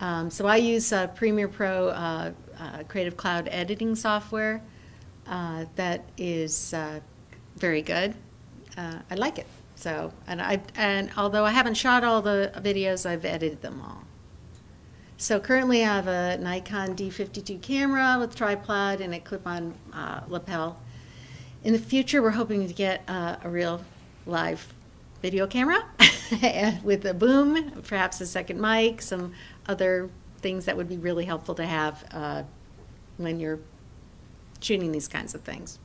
Um, so I use uh, Premiere Pro uh, uh, Creative Cloud editing software uh, that is uh, very good. Uh, I like it. So, and I and although I haven't shot all the videos, I've edited them all. So currently I have a Nikon D52 camera with tripod and a clip-on lapel. In the future, we're hoping to get a real live video camera with a boom, perhaps a second mic, some other things that would be really helpful to have uh, when you're shooting these kinds of things.